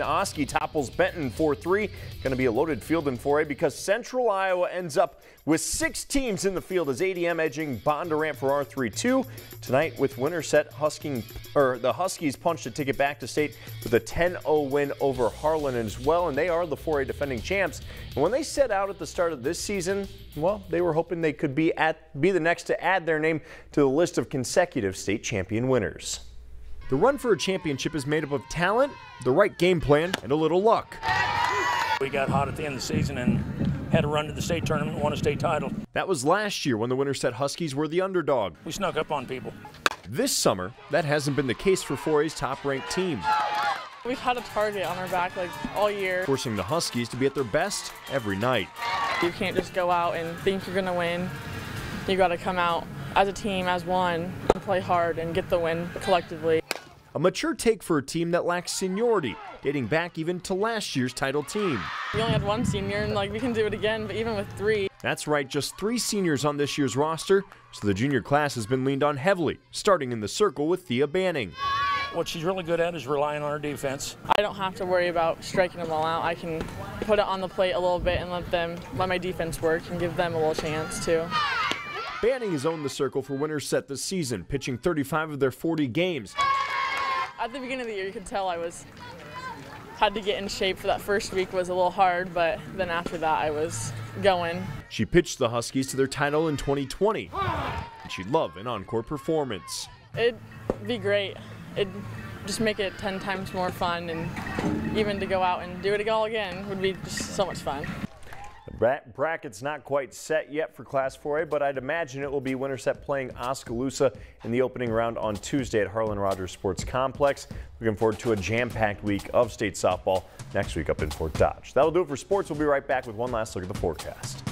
Oski topples Benton 4-3. Going to be a loaded field in 4A because Central Iowa ends up with six teams in the field as ADM edging Bondurant Farrar 3-2. Tonight with Winterset, Husking, or the Huskies punched a ticket back to state with a 10-0 win over Harlan as well, and they are the 4A defending champs. And when they set out at the start of this season, well, they were hoping they could be at be the next to add their name to the list of consecutive state champion winners. The run for a championship is made up of talent, the right game plan, and a little luck. We got hot at the end of the season and had a run to the state tournament and won a state title. That was last year when the Winterset Huskies were the underdog. We snuck up on people. This summer, that hasn't been the case for 4A's top ranked team. We've had a target on our back like all year. Forcing the Huskies to be at their best every night. You can't just go out and think you're going to win. You got to come out as a team, as one, and play hard and get the win collectively. A mature take for a team that lacks seniority, dating back even to last year's title team. We only had one senior, and like we can do it again, but even with three. That's right, just three seniors on this year's roster, so the junior class has been leaned on heavily, starting in the circle with Thea Banning. What she's really good at is relying on her defense. I don't have to worry about striking them all out. I can put it on the plate a little bit and let them let my defense work and give them a little chance too. Banning has owned the circle for Winterset this season, pitching 35 of their 40 games. At the beginning of the year, you could tell I was had to get in shape for that first week was a little hard, but then after that, I was going. She pitched the Huskies to their title in 2020, and she'd love an encore performance. It'd be great. It'd just make it 10 times more fun, and even to go out and do it all again would be just so much fun. Bracket's not quite set yet for Class 4A, but I'd imagine it will be Winterset playing Oskaloosa in the opening round on Tuesday at Harlan Rogers Sports Complex. Looking forward to a jam-packed week of state softball next week up in Fort Dodge. That'll do it for sports. We'll be right back with one last look at the forecast.